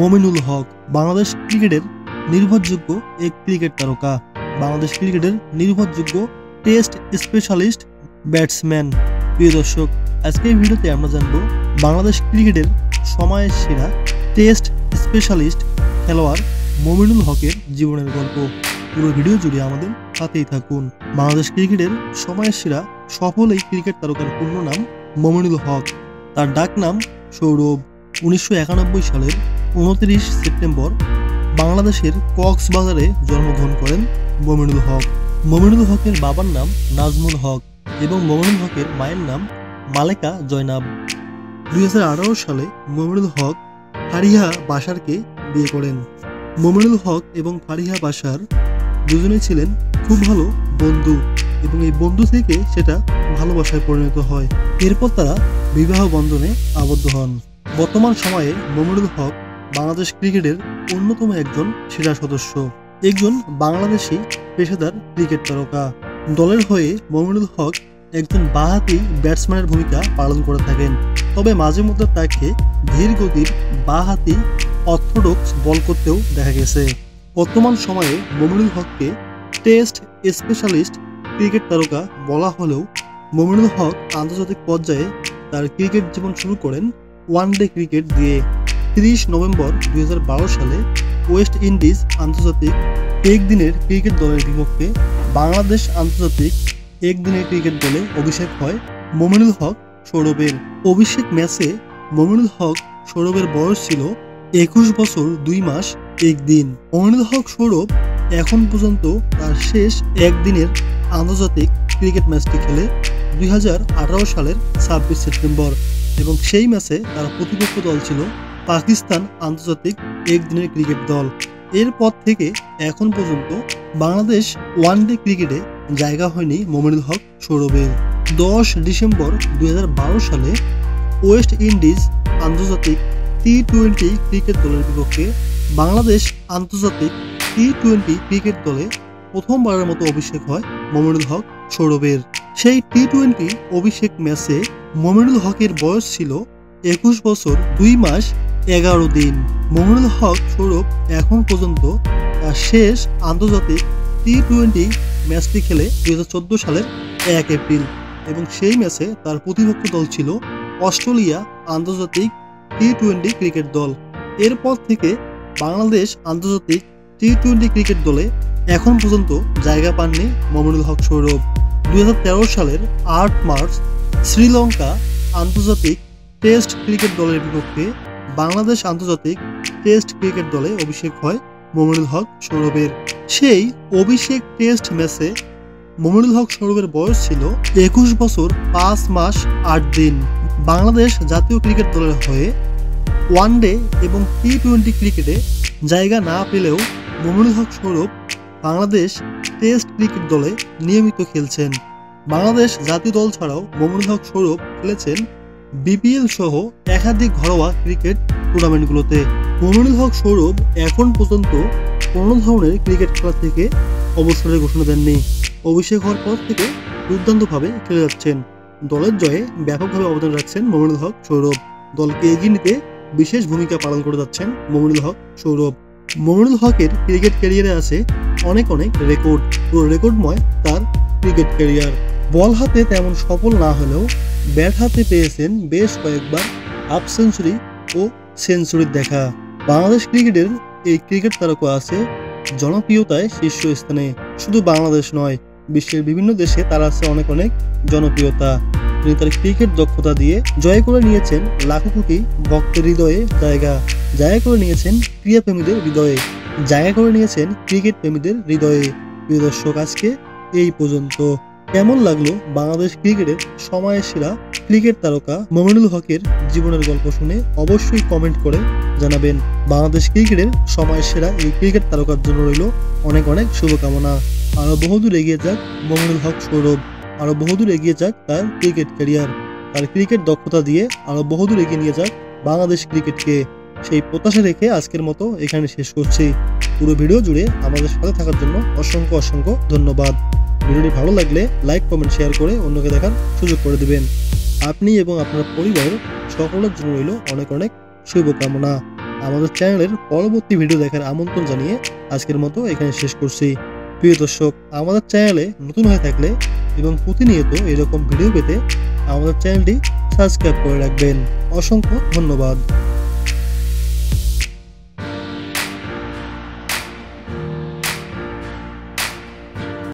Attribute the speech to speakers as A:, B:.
A: মমিনুল হক বাংলাদেশ ক্রিকেটের নির্ভরযোগ্য এক ক্রিকেট তারকা। বাংলাদেশ ক্রিকেটের নির্ভরযোগ্য টেস্ট স্পেশালিস্ট ব্যাটসম্যান। প্রিয় দর্শক আজকের ভিডিওতে আমরা জানব বাংলাদেশ ক্রিকেটের সময়ের সেরা টেস্ট স্পেশালিস্ট খেলোয়াড় মমিনুল হকের জীবনের গল্প। পুরো ভিডিও জুড়ে আমাদের সাথেই থাকুন। বাংলাদেশ ক্রিকেটের সময়ের সেরা সফল এই ক্রিকেট তারকার পূর্ণ নাম মমিনুল হক। তার ডাক নাম সৌরভ। উনিশশো একানব্বই সালের উনত্রিশ সেপ্টেম্বর বাংলাদেশের কক্সবাজারে জন্মগ্রহণ করেন মমিনুল হক। মমিনুল হকের বাবার নাম নাজমুল হক এবং মমিনুল হকের মায়ের নাম মালেকা জয়নাব। দুই হাজার আঠারো সালে মমিনুল হক ফারিহা বাসারকে বিয়ে করেন। মমিনুল হক এবং ফারিহা বাসার দুজনেই ছিলেন খুব ভালো বন্ধু এবং এই বন্ধু থেকে সেটা ভালোবাসায় পরিণত হয়। এরপর তারা বিবাহ বন্ধনে আবদ্ধ হন। বর্তমান সময়ে মমিনুল হক বাংলাদেশ ক্রিকেটের অন্যতম একজন সেরা সদস্য। একজন বাংলাদেশি পেশাদার ক্রিকেট তারকা। দলের হয়ে মমিনুল হক একজন বাহাতি ব্যাটসম্যানের ভূমিকা পালন করে থাকেন। তবে মাঝে মধ্যে তাকে ধীর গতির বাহাতি অর্থোডক্স বল করতেও দেখা গেছে। বর্তমান সময়ে মমিনুল হককে টেস্ট স্পেশালিস্ট ক্রিকেট তারকা বলা হলেও মমিনুল হক আন্তর্জাতিক পর্যায়ে তার ক্রিকেট জীবন শুরু করেন ওয়ান ডে ক্রিকেট দিয়ে। তিরিশ নভেম্বর দুই হাজার বারো সালে ওয়েস্ট ইন্ডিজ আন্তর্জাতিক একদিনের ক্রিকেট দলের বিপক্ষে বাংলাদেশ আন্তর্জাতিক একদিনের ক্রিকেট দলে অভিষেক হয় মমিনুল হক সৌরভের। অভিষেক ম্যাচে মমিনুল হক সৌরভের বয়স ছিল একুশ বছর দুই মাস একদিন। মমিনুল হক সৌরভ এখন পর্যন্ত তার শেষ একদিনের আন্তর্জাতিক ক্রিকেট ম্যাচটি খেলে দুই হাজার আঠারো সালের ছাব্বিশ সেপ্টেম্বর এবং সেই ম্যাচে তার প্রতিপক্ষ দল ছিল পাকিস্তান আন্তর্জাতিক একদিনের ক্রিকেট দল। এরপর থেকে এখন পর্যন্ত বাংলাদেশ ওয়ান ডে ক্রিকেটে জায়গা হয়নি মোমিনুল হক সৌরভের। দশ ডিসেম্বর দু হাজার বারো সালে ওয়েস্ট ইন্ডিজ আন্তর্জাতিক টি টোয়েন্টি ক্রিকেট দলের বিপক্ষে বাংলাদেশ আন্তর্জাতিক টি টোয়েন্টি ক্রিকেট দলে প্রথমবারের মতো অভিষেক হয় মমিনুল হক সৌরভের। সেই টি টোয়েন্টি অভিষেক ম্যাচে মমিনুল হকের বয়স ছিল একুশ বছর দুই মাস এগারো দিন। মমিনুল হক সৌরভ এখন পর্যন্ত তার শেষ আন্তর্জাতিক টি টোয়েন্টি ম্যাচটি খেলে দুই হাজার চোদ্দ সালের এক এপ্রিল এবং সেই ম্যাচে তার প্রতিপক্ষ দল ছিল অস্ট্রেলিয়া আন্তর্জাতিক টি টোয়েন্টি ক্রিকেট দল। এরপর থেকে বাংলাদেশ আন্তর্জাতিক টি টোয়েন্টি ক্রিকেট দলে এখন পর্যন্ত জায়গা পাননি মমিনুল হক সৌরভ। দু হাজার তেরো সালের আট মার্চ শ্রীলঙ্কা আন্তর্জাতিক টেস্ট ক্রিকেট দলের বিপক্ষে বাংলাদেশ আন্তর্জাতিক টেস্ট ক্রিকেট দলে অভিষেক হয় মমিনুল হক সৌরভের। সেই অভিষেক টেস্ট ম্যাচে মমিনুল হক সৌরভের বয়স ছিল একুশ বছর পাঁচ মাস আট দিন। বাংলাদেশ জাতীয় ক্রিকেট দলের হয়ে ওয়ান ডে এবং টি টোয়েন্টি ক্রিকেটে জায়গা না পেলেও মমিনুল হক সৌরভ বাংলাদেশ টেস্ট ক্রিকেট দলে নিয়মিত খেলছেন। বাংলাদেশ জাতীয় দল ছাড়াও মমিনুল হক সৌরভ খেলেছেন বিপিএল সহ একাধিক ঘরোয়া ক্রিকেট টুর্নামেন্টগুলোতে মমিনুল হক সৌরভ এখন পর্যন্ত কোনো ধরনের ক্রিকেট খেলা থেকে অবসরের ঘোষণা দেননি। অভিষেক হওয়ার পর থেকে দুর্দান্তভাবে খেলে যাচ্ছেন। দলের জয়ে ব্যাপকভাবে অবদান রাখছেন মমিনুল হক সৌরভ। দলকে এগিয়ে নিতে বিশেষ ভূমিকা পালন করে যাচ্ছেন মমিনুল হক সৌরভ। মমিনুল হকের ক্রিকেট ক্যারিয়ারে আছে অনেক অনেক রেকর্ড। পুরো রেকর্ডময় তার ক্রিকেট ক্যারিয়ার। বল হাতে তেমন সফল না হলেও ব্যাট হাতে পেয়েছেন বেশ কয়েকবার হাফ সেঞ্চুরি ও সেঞ্চুরির দেখা। বাংলাদেশ ক্রিকেটের এই ক্রিকেট তারকা আছে জনপ্রিয়তায় শীর্ষস্থানে। শুধু বাংলাদেশ নয়, বিশ্বের বিভিন্ন দেশে তার আছে অনেক অনেক জনপ্রিয়তা। তিনি তার ক্রিকেট দক্ষতা দিয়ে জয় করে নিয়েছেন লাখো কোটি ভক্তের হৃদয়ে জায়গা। জায়গা করে নিয়েছেন ক্রীড়াপ্রেমীদের হৃদয়ে। জায়গা করে নিয়েছেন ক্রিকেট প্রেমীদের হৃদয়ে। প্রিয় দর্শক, আজকে এই পর্যন্ত। কেমন লাগল বাংলাদেশ ক্রিকেটের সময়ের সেরা ক্রিকেট তারকা মমিনুল হকের জীবনের গল্প শুনে অবশ্যই কমেন্ট করে জানাবেন। বাংলাদেশ ক্রিকেটের সময়ের সেরা এই ক্রিকেট তারকার জন্য রইল অনেক অনেক শুভকামনা। আরও বহুদূর এগিয়ে যাক মমিনুল হক সৌরভ। আরও বহুদূর এগিয়ে যাক তার ক্রিকেট ক্যারিয়ার। তার ক্রিকেট দক্ষতা দিয়ে আরও বহুদূর এগিয়ে নিয়ে যাক বাংলাদেশ ক্রিকেটকে। সেই প্রত্যাশা রেখে আজকের মতো এখানে শেষ করছি। পুরো ভিডিও জুড়ে আমাদের সাথে থাকার জন্য অসংখ্য অসংখ্য ধন্যবাদ। ভিডিওটি ভালো লাগলে লাইক, কমেন্ট, শেয়ার করে অন্যকে দেখার সুযোগ করে দিবেন। আপনি এবং আপনার পরিবারের সকলের জন্য রইল অনেক অনেক শুভকামনা। আমাদের চ্যানেলের পরবর্তী ভিডিও দেখার আমন্ত্রণ জানিয়ে আজকের মতো এখানে শেষ করছি। প্রিয় দর্শক, আমাদের চ্যানেলে নতুন হয়ে থাকলে এবং প্রতিনিয়ত এরকম ভিডিও পেতে আমাদের চ্যানেলটি সাবস্ক্রাইব করে রাখবেন। অসংখ্য ধন্যবাদ।